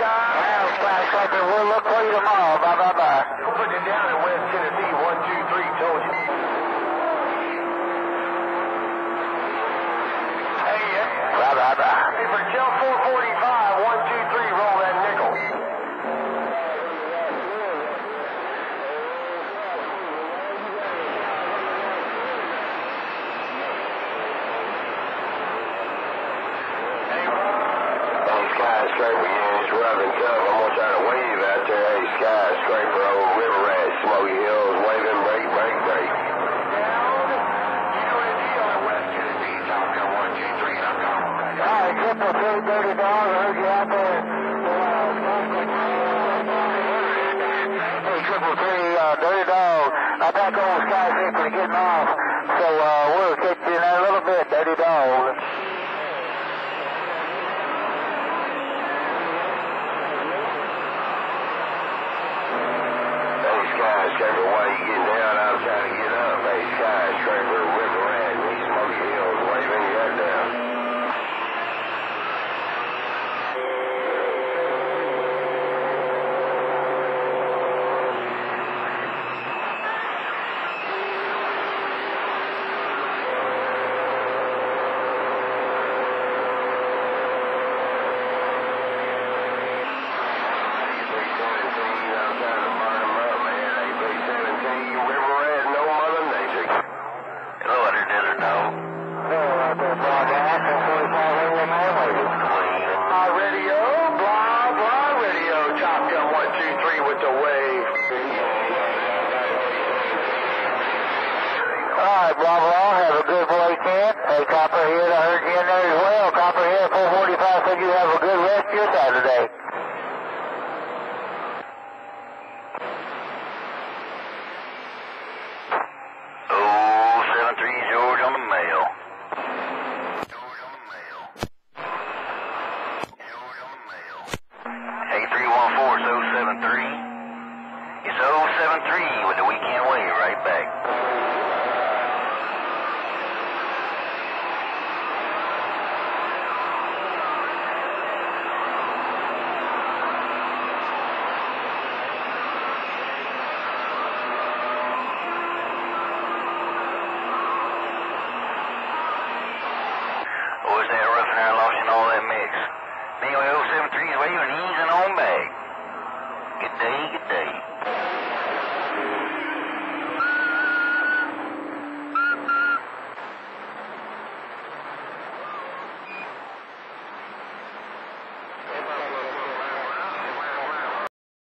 Well, look for you tomorrow. Bye, bye, bye. We're putting down in West Tennessee. One, two, three. Told you. Hey, yeah. Bye, bye, bye. Hey, for Kel 445, one, two, three, roll that nickel. Hey, Hey, skyscraper, yeah, it's rough and tough. I'm gonna try to wave out there. Hey, skyscraper, old river rat, Smoky Hills, waving, break, break, break. the right, triple three, dirty dog. I heard you out there. Hey, triple three, uh, dirty dog. I'm back on Skyscraper getting off. So, uh, we'll catch you in a little bit, dirty dog. Hey, why you getting down? I'm trying to get up. Hey, skyscraper, these Smoky Hills, got down. 073. It's 073 with the weekend wave right back. Was that roughing our loss and all that mix? Anyway, 073 is waving. He Good day, good day.